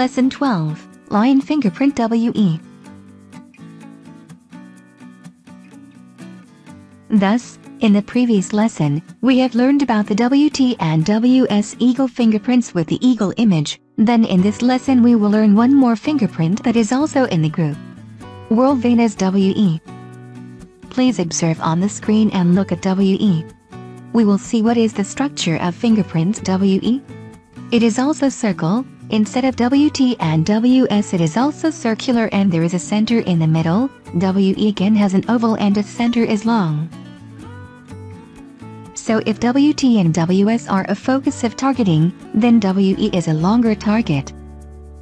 Lesson 12, Lion Fingerprint WE. Thus, in the previous lesson, we have learned about the WT and WS eagle fingerprints with the eagle image. Then in this lesson we will learn one more fingerprint that is also in the group. World Venus WE. Please observe on the screen and look at WE. We will see what is the structure of fingerprints WE. It is also circle, instead of WT and WS it is also circular and there is a center in the middle, WE again has an oval and its center is long. So if WT and WS are a focus of targeting, then WE is a longer target.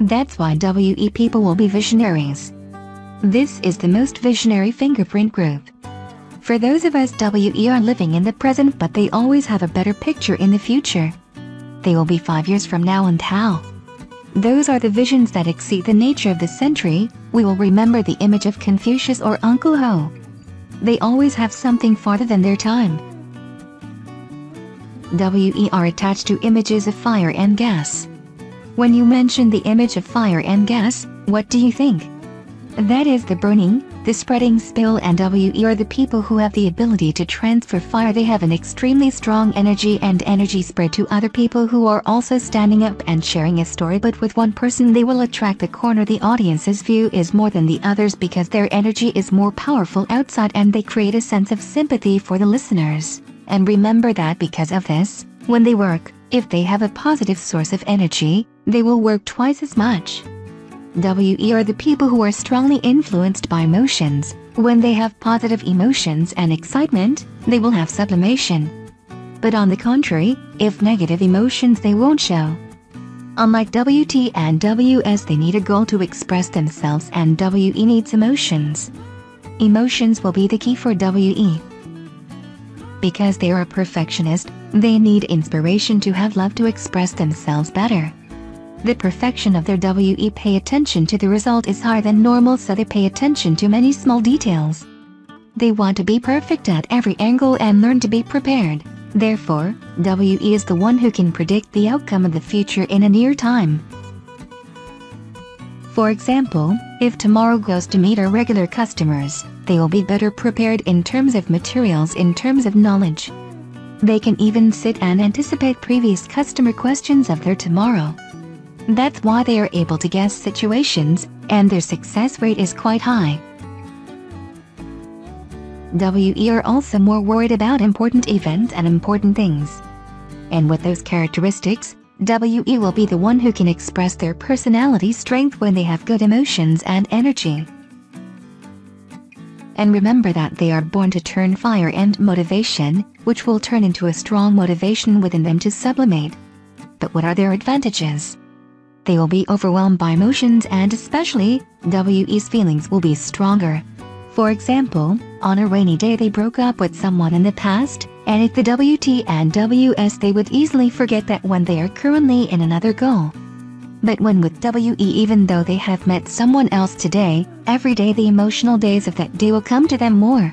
That's why WE people will be visionaries. This is the most visionary fingerprint group. For those of us WE are living in the present but they always have a better picture in the future. They will be five years from now and how. Those are the visions that exceed the nature of the century, we will remember the image of Confucius or Uncle Ho. They always have something farther than their time. WE are attached to images of fire and gas. When you mention the image of fire and gas, what do you think? That is the burning, the spreading spill and WE are the people who have the ability to transfer fire they have an extremely strong energy and energy spread to other people who are also standing up and sharing a story but with one person they will attract the corner the audience's view is more than the others because their energy is more powerful outside and they create a sense of sympathy for the listeners. And remember that because of this, when they work, if they have a positive source of energy, they will work twice as much. WE are the people who are strongly influenced by emotions. When they have positive emotions and excitement, they will have sublimation. But on the contrary, if negative emotions they won't show. Unlike WT and WS they need a goal to express themselves and WE needs emotions. Emotions will be the key for WE. Because they are a perfectionist, they need inspiration to have love to express themselves better. The perfection of their WE pay attention to the result is higher than normal so they pay attention to many small details. They want to be perfect at every angle and learn to be prepared. Therefore, WE is the one who can predict the outcome of the future in a near time. For example, if tomorrow goes to meet our regular customers, they will be better prepared in terms of materials in terms of knowledge. They can even sit and anticipate previous customer questions of their tomorrow. That's why they are able to guess situations, and their success rate is quite high. WE are also more worried about important events and important things. And with those characteristics, WE will be the one who can express their personality strength when they have good emotions and energy and remember that they are born to turn fire and motivation, which will turn into a strong motivation within them to sublimate. But what are their advantages? They will be overwhelmed by emotions and especially, WE's feelings will be stronger. For example, on a rainy day they broke up with someone in the past, and if the WT and WS they would easily forget that when they are currently in another goal. But when with WE even though they have met someone else today, every day the emotional days of that day will come to them more.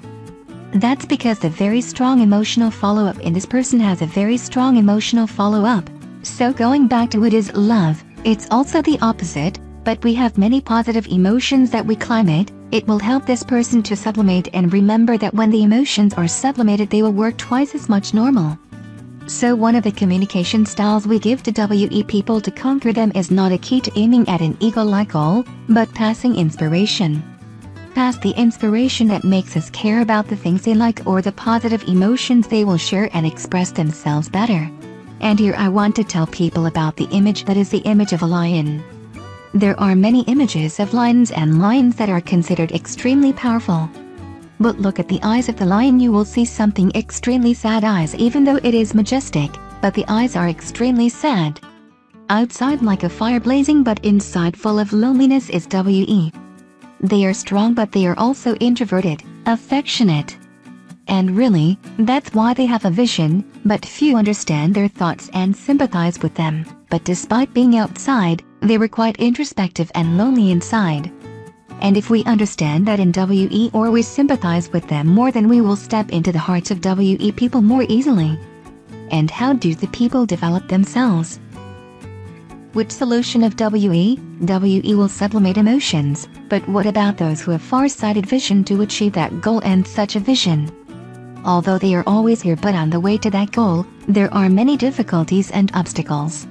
That's because the very strong emotional follow-up in this person has a very strong emotional follow-up. So going back to what is love, it's also the opposite, but we have many positive emotions that we climate, it will help this person to sublimate and remember that when the emotions are sublimated they will work twice as much normal. So one of the communication styles we give to WE people to conquer them is not a key to aiming at an ego-like goal, but passing inspiration. Pass the inspiration that makes us care about the things they like or the positive emotions they will share and express themselves better. And here I want to tell people about the image that is the image of a lion. There are many images of lions and lions that are considered extremely powerful. But look at the eyes of the lion you will see something extremely sad eyes even though it is majestic, but the eyes are extremely sad. Outside like a fire blazing but inside full of loneliness is WE. They are strong but they are also introverted, affectionate. And really, that's why they have a vision, but few understand their thoughts and sympathize with them. But despite being outside, they were quite introspective and lonely inside. And if we understand that in WE or we sympathize with them more then we will step into the hearts of WE people more easily. And how do the people develop themselves? Which solution of WE? WE will sublimate emotions, but what about those who have far-sighted vision to achieve that goal and such a vision? Although they are always here but on the way to that goal, there are many difficulties and obstacles.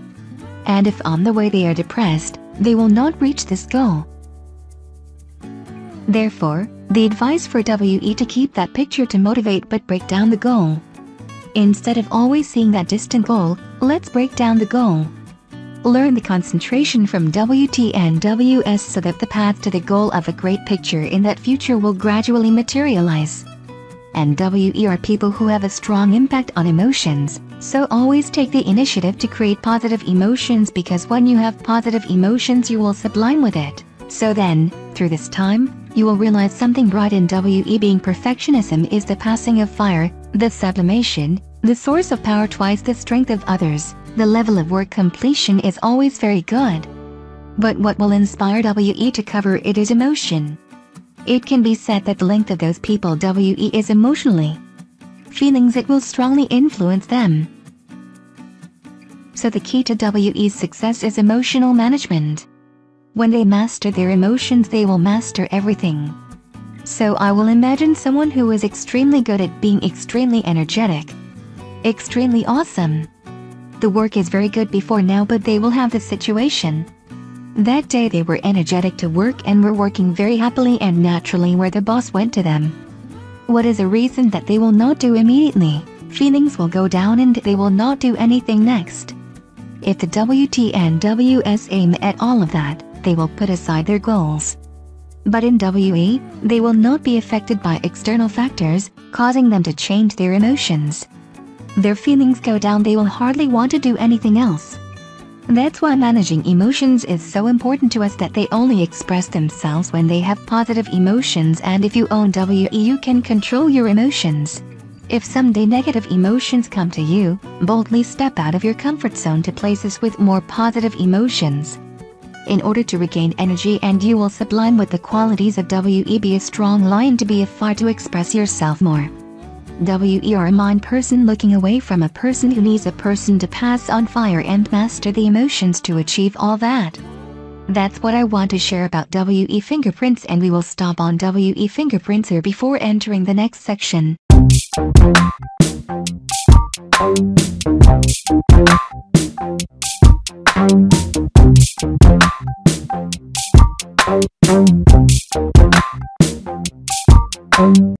And if on the way they are depressed, they will not reach this goal. Therefore, the advice for WE to keep that picture to motivate but break down the goal. Instead of always seeing that distant goal, let's break down the goal. Learn the concentration from WT and WS so that the path to the goal of a great picture in that future will gradually materialize. And WE are people who have a strong impact on emotions, so always take the initiative to create positive emotions because when you have positive emotions you will sublime with it. So then, through this time, you will realize something bright in WE being perfectionism is the passing of fire, the sublimation, the source of power twice the strength of others, the level of work completion is always very good. But what will inspire WE to cover it is emotion. It can be said that the length of those people WE is emotionally. Feelings it will strongly influence them. So the key to WE's success is emotional management. When they master their emotions they will master everything. So I will imagine someone who is extremely good at being extremely energetic. Extremely awesome. The work is very good before now but they will have the situation. That day they were energetic to work and were working very happily and naturally where the boss went to them. What is a reason that they will not do immediately? Feelings will go down and they will not do anything next. If the WT and WS aim at all of that, they will put aside their goals. But in WE, they will not be affected by external factors, causing them to change their emotions. Their feelings go down they will hardly want to do anything else. That's why managing emotions is so important to us that they only express themselves when they have positive emotions and if you own WE you can control your emotions. If someday negative emotions come to you, boldly step out of your comfort zone to places with more positive emotions in order to regain energy and you will sublime with the qualities of WE be a strong lion to be a fire to express yourself more. WE are a mind person looking away from a person who needs a person to pass on fire and master the emotions to achieve all that. That's what I want to share about WE fingerprints and we will stop on WE fingerprints here before entering the next section.